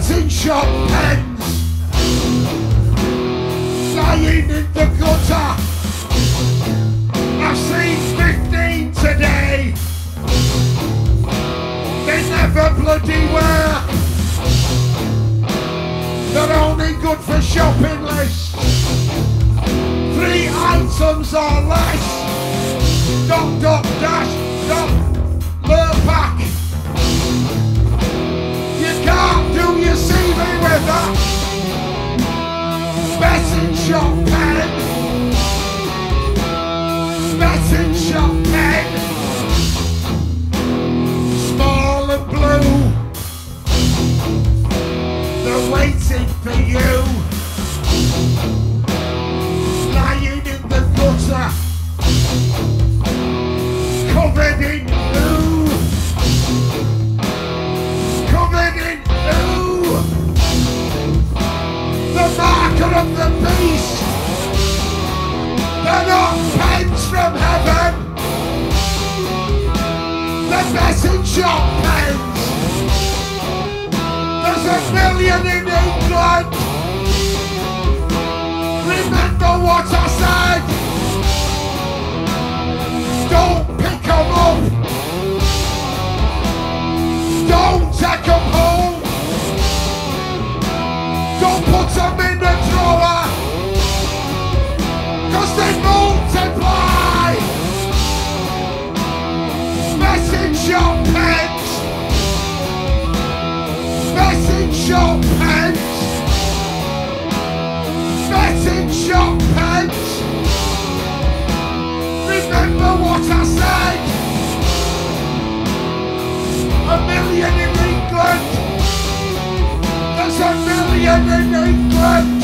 betting shop pens lying in the gutter. I've seen 15 today. They never bloody were. They're only good for shopping lists. Three items or less. Dot dot dash dot lure for you. They're betting shop pens. There's a million in England. Remember what I A million in England. There's a million in England.